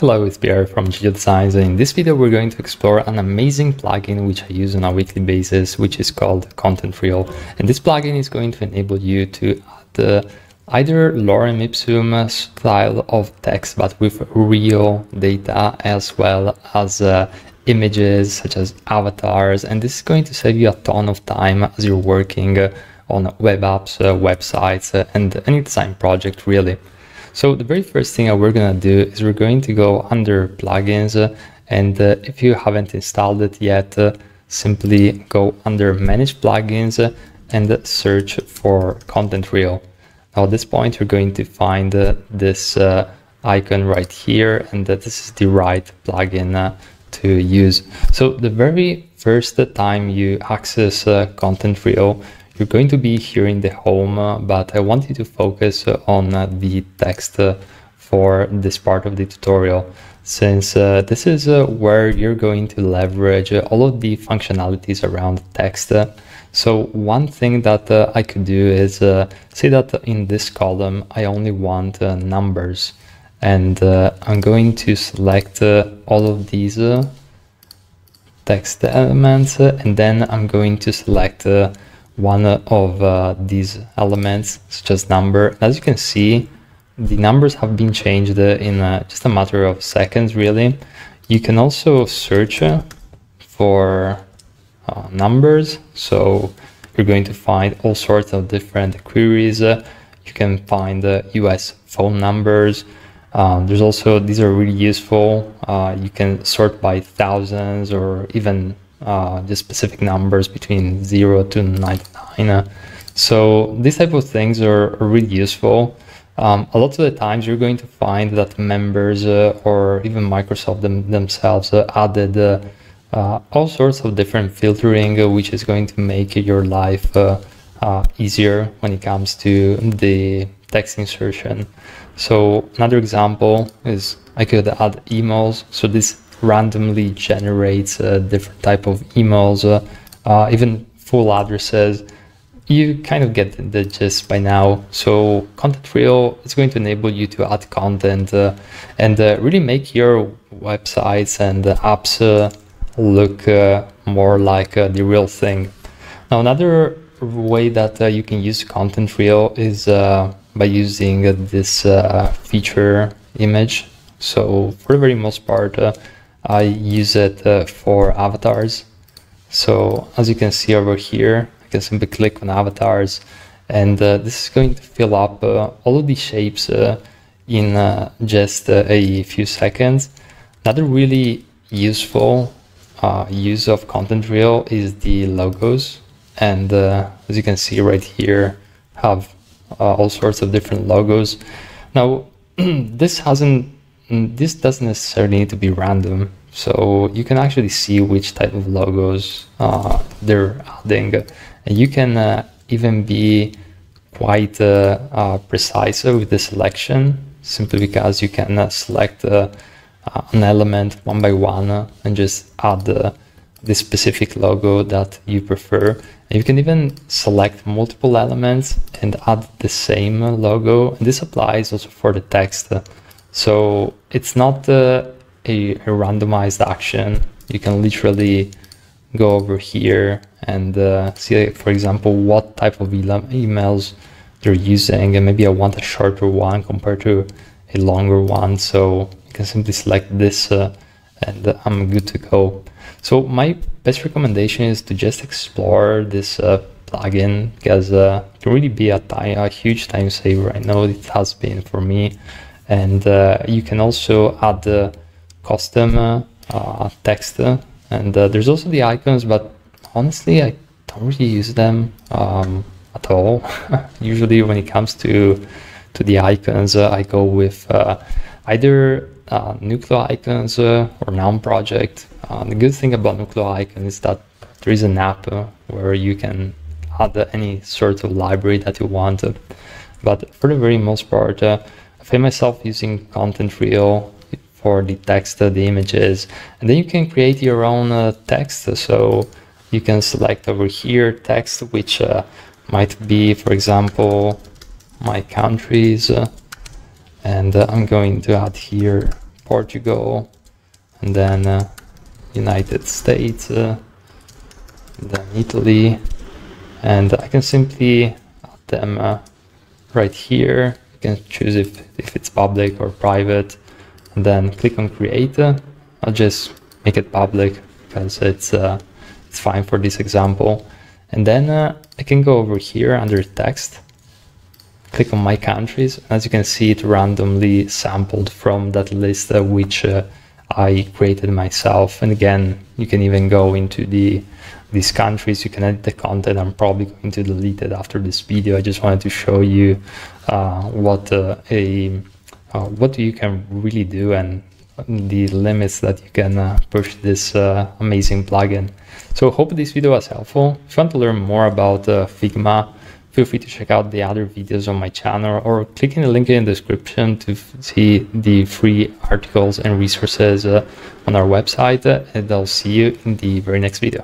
Hello, it's Pierre from Giglio Designs. In this video, we're going to explore an amazing plugin which I use on a weekly basis, which is called Content Reel. And this plugin is going to enable you to add uh, either lorem ipsum style of text, but with real data as well as uh, images such as avatars. And this is going to save you a ton of time as you're working uh, on web apps, uh, websites, uh, and any design project really. So the very first thing that we're going to do is we're going to go under plugins uh, and uh, if you haven't installed it yet, uh, simply go under manage plugins uh, and search for content reel. Now at this point, you're going to find uh, this uh, icon right here and that this is the right plugin to use. So the very first time you access content reel, you're going to be here in the home, uh, but I want you to focus uh, on uh, the text uh, for this part of the tutorial since uh, this is uh, where you're going to leverage uh, all of the functionalities around text. Uh, so one thing that I could do is say that in this column, I only want numbers and I'm going to select all of these text elements and then I'm going to select one of uh, these elements, such as number. As you can see, the numbers have been changed in uh, just a matter of seconds, really. You can also search uh, for uh, numbers. So you're going to find all sorts of different queries. Uh, you can find US phone numbers. Um, there's also, these are really useful. Uh, you can sort by thousands or even uh, the specific numbers between 0 to 99. So these type of things are, really useful. Um, a lot of the times you're going to find that members uh, or even Microsoft them, themselves uh, added uh, uh all sorts of different filtering, uh, which is going to make your life uh, easier when it comes to the text insertion. So another example is I could add emails. So this randomly generates a different type of emails, uh, uh, even full addresses. You kind of get the gist by now. So Content Reel is going to enable you to add content uh, and uh, really make your websites and apps uh, look uh, more like the real thing. Now, another way that you can use Content Reel is by using this feature image. So for the very most part, I use it uh, for avatars. So as you can see over here, I can simply click on avatars and uh, this is going to fill up uh, all of the shapes uh, in uh, just uh, a few seconds. Another really useful use of Content Reel is the logos. And as you can see right here, have all sorts of different logos. Now, this hasn't this doesn't necessarily need to be random. So you can actually see which type of logos uh, they're adding. And you can uh, even be quite uh, uh precise with the selection simply because you can uh, select uh, an element one by one and just add the specific logo that you prefer. And you can even select multiple elements and add the same logo. And this applies also for the text. So it's not a, a, randomized action. You can literally go over here and uh, see, for example, what type of emails they're using. And maybe I want a shorter one compared to a longer one. So you can simply select this uh, and I'm good to go. So my best recommendation is to just explore this uh, plugin because uh, it can really be a, a huge time saver. I know it has been for me and uh, you can also add the custom uh, text and uh, there's also the icons but honestly I don't really use them um, at all usually when it comes to to the icons I go with either uh, Nucleo icons uh, or noun project. Uh, the good thing about Nucleo icon is that there is an app where you can add any sort of library that you want. But for the very most part, find myself using content reel for the text, the images, and then you can create your own uh, text. So you can select over here text, which uh, might be, for example, my countries, uh, and uh, I'm going to add here Portugal, and then uh, United States, uh, then Italy, and I can simply add them uh, right here. You can choose if, if it's public or private, and then click on create. I'll just make it public because it's uh, it's fine for this example. And then uh, I can go over here under text, click on my countries. As you can see, it randomly sampled from that list uh, which uh, I created myself. And again, you can even go into the these countries, you can edit the content. I'm probably going to delete it after this video. I just wanted to show you uh, what uh, a uh, what you can really do and the limits that you can uh, push this uh, amazing plugin. So hope this video was helpful. If you want to learn more about uh, Figma, feel free to check out the other videos on my channel or click in the link in the description to see the free articles and resources uh, on our website and I'll see you in the very next video.